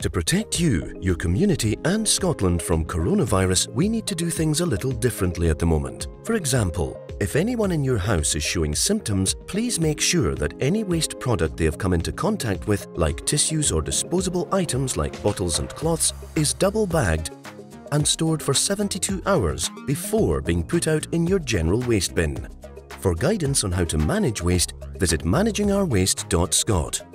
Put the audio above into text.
To protect you, your community, and Scotland from coronavirus, we need to do things a little differently at the moment. For example, if anyone in your house is showing symptoms, please make sure that any waste product they have come into contact with, like tissues or disposable items like bottles and cloths, is double bagged and stored for 72 hours before being put out in your general waste bin. For guidance on how to manage waste, visit managingourwaste.scot.